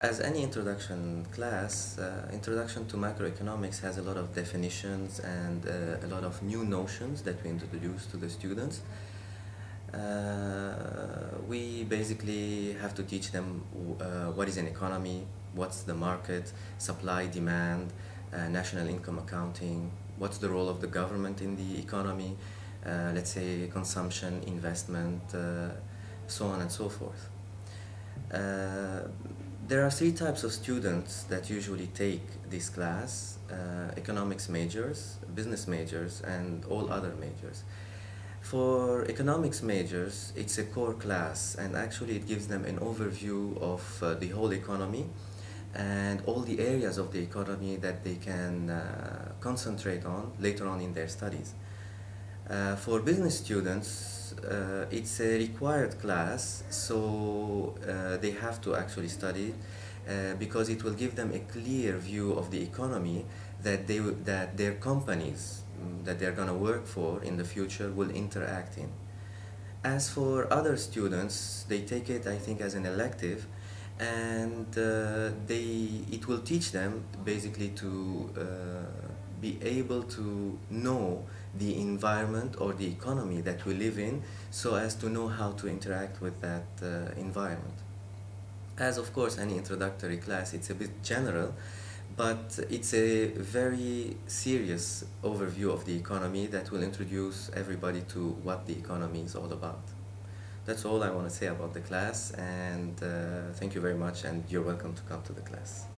As any introduction class, uh, Introduction to Macroeconomics has a lot of definitions and uh, a lot of new notions that we introduce to the students. Uh, we basically have to teach them uh, what is an economy, what's the market, supply, demand, uh, national income accounting, what's the role of the government in the economy, uh, let's say consumption, investment, so on and so forth. There are three types of students that usually take this class, uh, economics majors, business majors, and all other majors. For economics majors, it's a core class and actually it gives them an overview of uh, the whole economy and all the areas of the economy that they can uh, concentrate on later on in their studies. Uh, for business students, uh, it's a required class, so uh, they have to actually study uh, because it will give them a clear view of the economy that they that their companies mm, that they're going to work for in the future will interact in. As for other students, they take it, I think, as an elective, and uh, they it will teach them basically to uh, be able to know the environment or the economy that we live in so as to know how to interact with that uh, environment. As of course any introductory class, it's a bit general, but it's a very serious overview of the economy that will introduce everybody to what the economy is all about. That's all I want to say about the class and uh, thank you very much and you're welcome to come to the class.